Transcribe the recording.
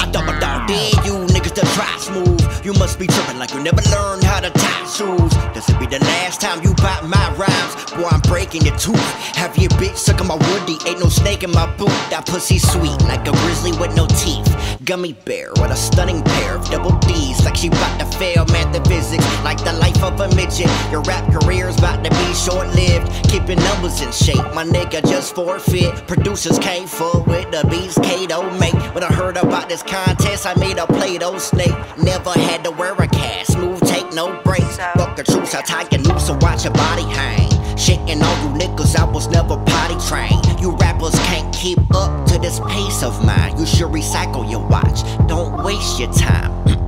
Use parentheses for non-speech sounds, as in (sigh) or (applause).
I double dog you niggas to try smooth. You must be tripping like you never learned how to tie shoes. This will be the last time you bite my rhymes. Boy, I'm breaking your tooth. Have your bitch sucking my woody. Ain't no snake in my boot. That pussy sweet like a grizzly with no teeth. Gummy bear with a stunning pair of double D's. Like she bout to fail math and physics. Like the life of a midget. Your rap career's about to be short lived. Keeping numbers in shape. My nigga just forfeit. Producers came full with the beats Kato make. When I heard about this contest, I made a Play-Doh snake. Never had to wear a cast. Smooth, take no breaks. Fuck the truth, I tie your noose and watch your body hang. Shaking all you niggas, I was never potty trained. You rappers can't keep up to this pace of mine. You should recycle your watch. Don't waste your time. (clears throat)